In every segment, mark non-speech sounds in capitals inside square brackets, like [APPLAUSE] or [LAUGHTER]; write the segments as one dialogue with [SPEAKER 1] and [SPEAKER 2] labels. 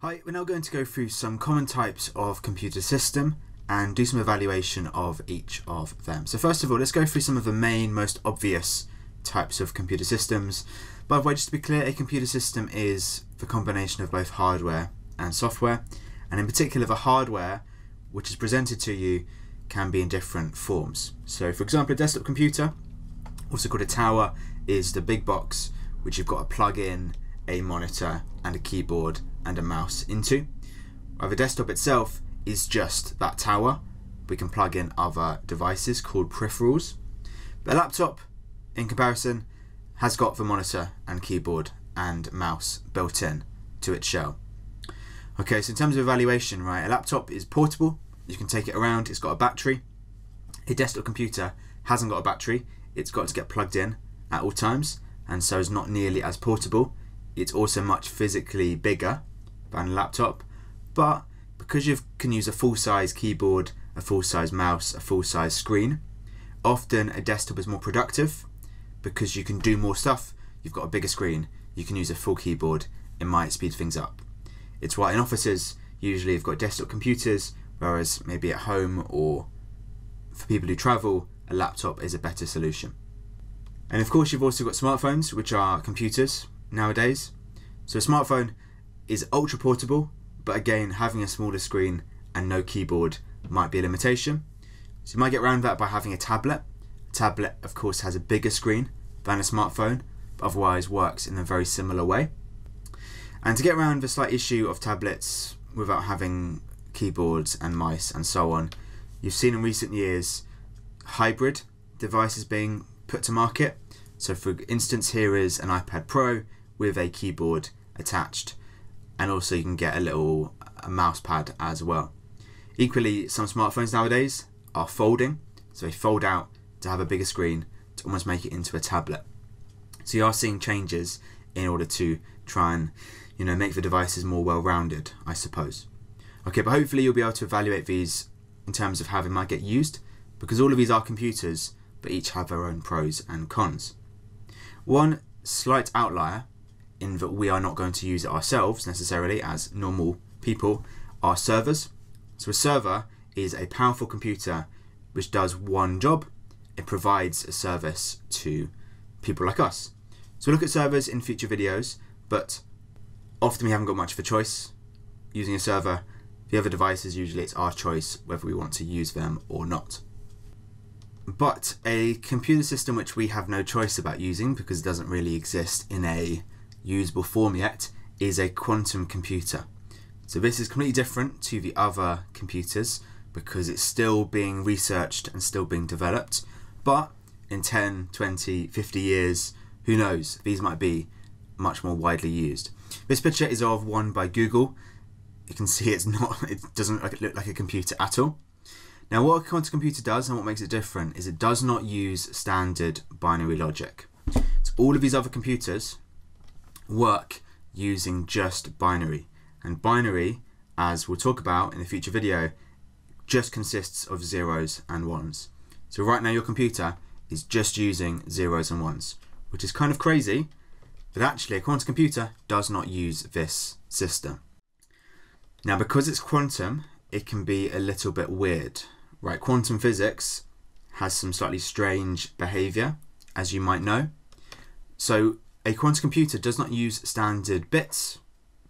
[SPEAKER 1] Hi, we're now going to go through some common types of computer system and do some evaluation of each of them. So first of all, let's go through some of the main, most obvious types of computer systems. By the way, just to be clear, a computer system is the combination of both hardware and software, and in particular the hardware which is presented to you can be in different forms. So for example, a desktop computer, also called a tower, is the big box which you've got to plug in a monitor and a keyboard and a mouse into. The desktop itself is just that tower, we can plug in other devices called peripherals. The laptop, in comparison, has got the monitor and keyboard and mouse built in to its shell. Okay, so in terms of evaluation, right, a laptop is portable, you can take it around, it's got a battery. A desktop computer hasn't got a battery, it's got to get plugged in at all times, and so is not nearly as portable. It's also much physically bigger than a laptop, but because you can use a full size keyboard, a full size mouse, a full size screen, often a desktop is more productive because you can do more stuff. You've got a bigger screen, you can use a full keyboard, it might speed things up. It's why in offices, usually you've got desktop computers, whereas maybe at home or for people who travel, a laptop is a better solution. And of course, you've also got smartphones, which are computers nowadays. So a smartphone is ultra portable, but again, having a smaller screen and no keyboard might be a limitation. So you might get around that by having a tablet. A tablet, of course, has a bigger screen than a smartphone, but otherwise works in a very similar way. And to get around the slight issue of tablets without having keyboards and mice and so on, you've seen in recent years hybrid devices being put to market. So for instance, here is an iPad Pro with a keyboard attached and also you can get a little a mouse pad as well. Equally, some smartphones nowadays are folding, so they fold out to have a bigger screen to almost make it into a tablet. So you are seeing changes in order to try and you know make the devices more well-rounded, I suppose. Okay, but hopefully you'll be able to evaluate these in terms of how they might get used, because all of these are computers, but each have their own pros and cons. One slight outlier in that we are not going to use it ourselves necessarily as normal people are servers. So a server is a powerful computer which does one job. It provides a service to people like us. So we'll look at servers in future videos, but often we haven't got much of a choice using a server. The other devices, usually it's our choice whether we want to use them or not. But a computer system which we have no choice about using because it doesn't really exist in a usable form yet is a quantum computer. So this is completely different to the other computers because it's still being researched and still being developed. But in 10, 20, 50 years, who knows, these might be much more widely used. This picture is of one by Google. You can [LAUGHS] see it's not, it doesn't look like a computer at all. Now what a quantum computer does and what makes it different is it does not use standard binary logic. So all of these other computers work using just binary. And binary, as we'll talk about in a future video, just consists of zeros and ones. So right now your computer is just using zeros and ones, which is kind of crazy, but actually a quantum computer does not use this system. Now because it's quantum, it can be a little bit weird. Right, quantum physics has some slightly strange behavior, as you might know. So a quantum computer does not use standard bits,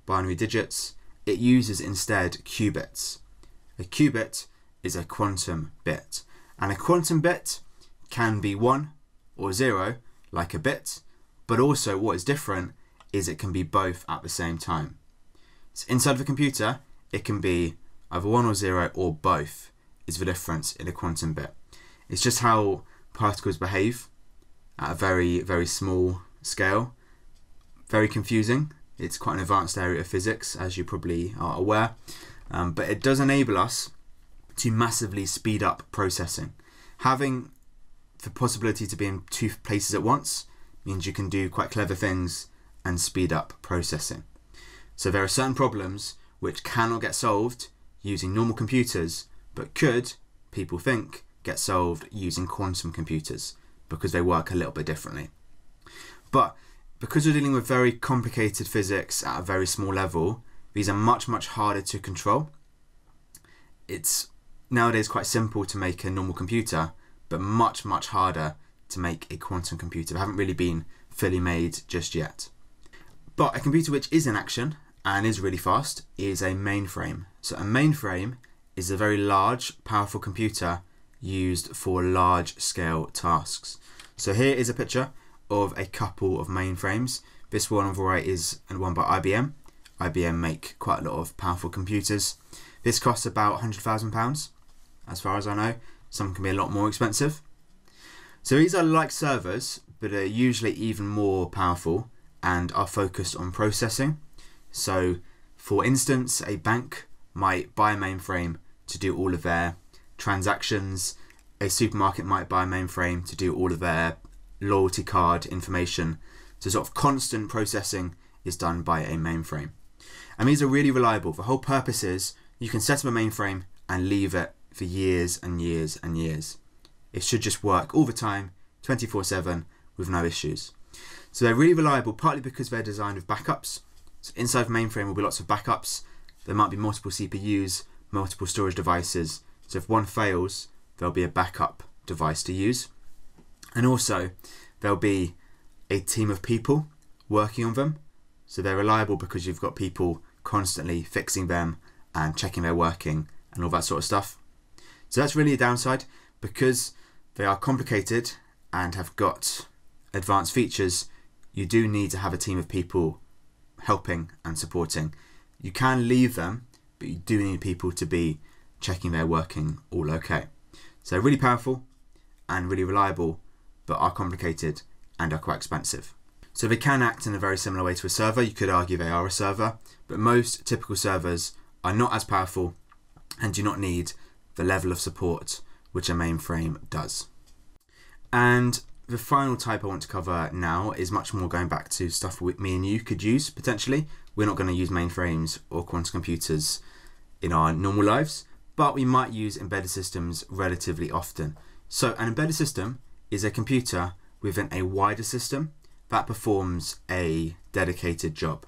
[SPEAKER 1] binary digits, it uses instead qubits. A qubit is a quantum bit, and a quantum bit can be 1 or 0, like a bit, but also what is different is it can be both at the same time. So inside of a computer, it can be either 1 or 0 or both is the difference in a quantum bit. It's just how particles behave at a very, very small scale. Very confusing. It's quite an advanced area of physics, as you probably are aware. Um, but it does enable us to massively speed up processing. Having the possibility to be in two places at once means you can do quite clever things and speed up processing. So there are certain problems which cannot get solved using normal computers, but could, people think, get solved using quantum computers because they work a little bit differently. But because we're dealing with very complicated physics at a very small level, These are much, much harder to control. It's nowadays quite simple to make a normal computer, but much, much harder to make a quantum computer. They haven't really been fully made just yet. But a computer which is in action and is really fast is a mainframe. So a mainframe is a very large, powerful computer used for large scale tasks. So here is a picture of a couple of mainframes. This one on the right is one by IBM. IBM make quite a lot of powerful computers. This costs about £100,000 as far as I know. Some can be a lot more expensive. So these are like servers, but are usually even more powerful and are focused on processing. So, for instance, a bank might buy a mainframe to do all of their transactions. A supermarket might buy a mainframe to do all of their loyalty card information. So, sort of constant processing is done by a mainframe. And these are really reliable. The whole purpose is you can set up a mainframe and leave it for years and years and years. It should just work all the time, 24 7, with no issues. So they're really reliable, partly because they're designed with backups. So inside the mainframe will be lots of backups. There might be multiple CPUs, multiple storage devices. So if one fails, there'll be a backup device to use. And also, there'll be a team of people working on them. So they're reliable because you've got people constantly fixing them and checking they're working and all that sort of stuff. So that's really a downside because they are complicated and have got advanced features. You do need to have a team of people helping and supporting. You can leave them, but you do need people to be checking they're working all okay. So really powerful and really reliable, but are complicated and are quite expensive. So they can act in a very similar way to a server. You could argue they are a server, but most typical servers are not as powerful and do not need the level of support which a mainframe does. And the final type I want to cover now is much more going back to stuff me and you could use potentially. We're not going to use mainframes or quantum computers in our normal lives, but we might use embedded systems relatively often. So, an embedded system is a computer within a wider system that performs a dedicated job.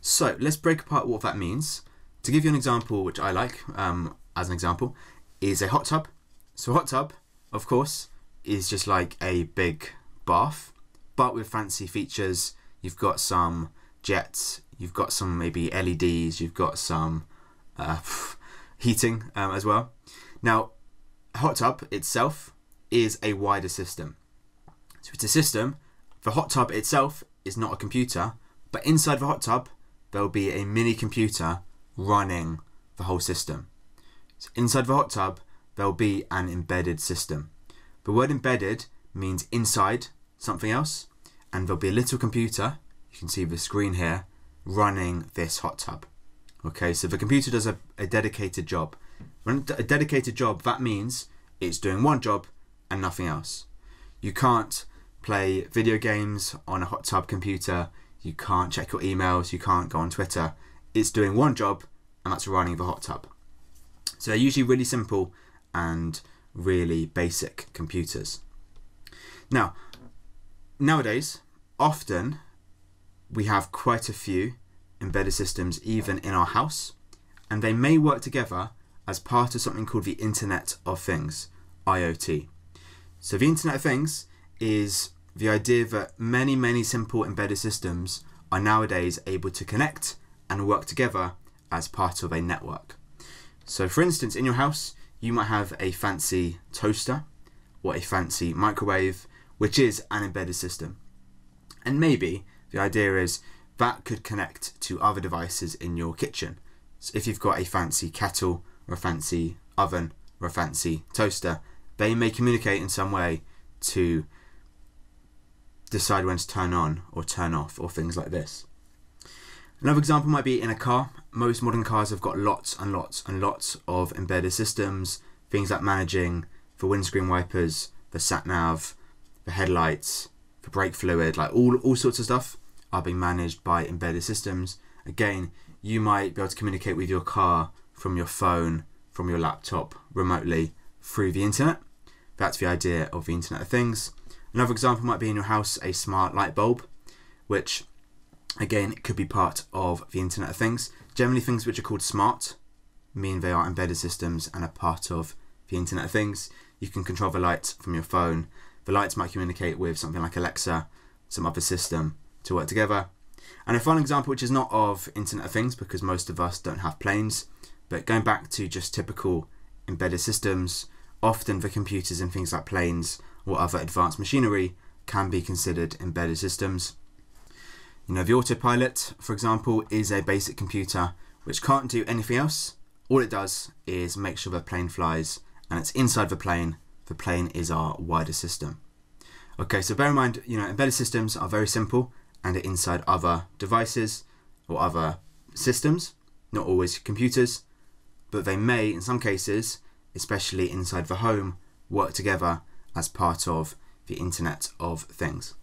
[SPEAKER 1] So, let's break apart what that means. To give you an example, which I like um, as an example, is a hot tub. So, a hot tub, of course, is just like a big bath, but with fancy features. You've got some jets, you've got some maybe LEDs, you've got some uh, [LAUGHS] heating um, as well. Now, hot tub itself is a wider system. So it's a system. The hot tub itself is not a computer, but inside the hot tub there'll be a mini computer running the whole system. So inside the hot tub there'll be an embedded system. The word embedded means inside something else, and there'll be a little computer, you can see the screen here, running this hot tub. Okay, so the computer does a, a dedicated job. When a dedicated job, that means it's doing one job and nothing else. You can't play video games on a hot tub computer, you can't check your emails, you can't go on Twitter. It's doing one job, and that's running the hot tub. So they're usually really simple and really basic computers. Now, nowadays, often we have quite a few embedded systems even in our house, and they may work together as part of something called the Internet of Things, IoT. So, the Internet of Things is the idea that many, many simple embedded systems are nowadays able to connect and work together as part of a network. So, for instance, in your house, you might have a fancy toaster or a fancy microwave, which is an embedded system. And maybe the idea is that could connect to other devices in your kitchen. So if you've got a fancy kettle or a fancy oven or a fancy toaster, they may communicate in some way to decide when to turn on or turn off or things like this. Another example might be in a car. Most modern cars have got lots and lots and lots of embedded systems, things like managing for windscreen wipers, the sat nav, the headlights, the brake fluid, like all, all sorts of stuff are being managed by embedded systems. Again, you might be able to communicate with your car from your phone, from your laptop, remotely through the internet. That's the idea of the Internet of Things. Another example might be in your house a smart light bulb, which Again, could be part of the Internet of Things. Generally, things which are called smart mean they are embedded systems and are part of the Internet of Things. You can control the lights from your phone. The lights might communicate with something like Alexa, some other system to work together. And a final example, which is not of Internet of Things because most of us don't have planes, but going back to just typical embedded systems, often the computers in things like planes or other advanced machinery can be considered embedded systems. You know, the autopilot, for example, is a basic computer which can't do anything else. All it does is make sure the plane flies and it's inside the plane. The plane is our wider system. Okay, so bear in mind, you know, embedded systems are very simple and are inside other devices or other systems, not always computers, but they may, in some cases, especially inside the home, work together as part of the Internet of Things.